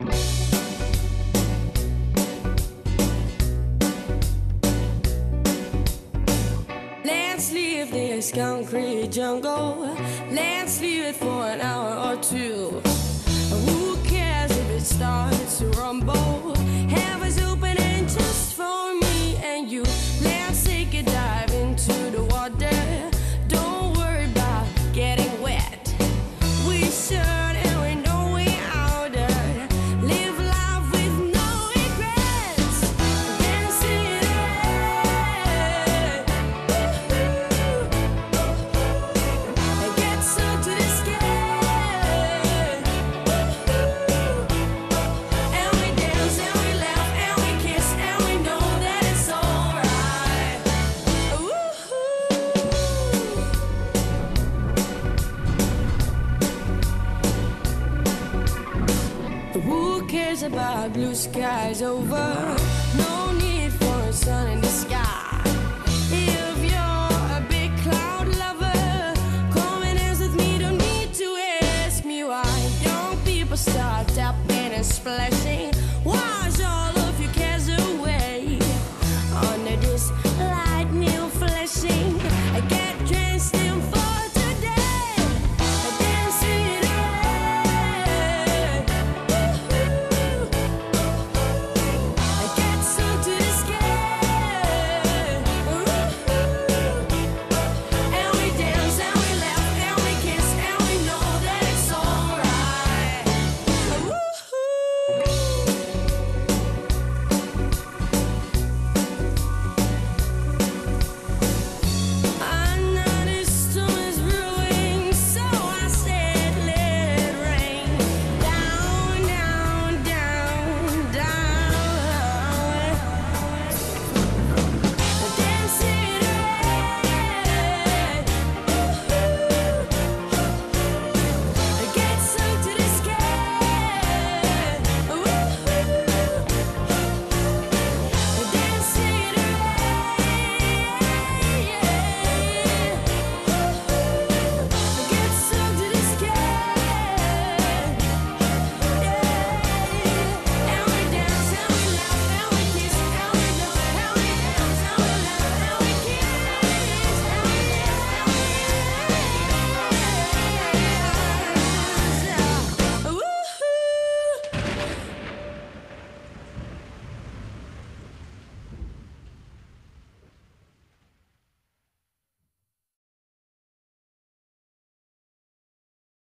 Let's leave this concrete jungle. Let's leave it for an hour or two. Who cares if it starts to rumble? cares about blue skies over? No need for a sun in the sky.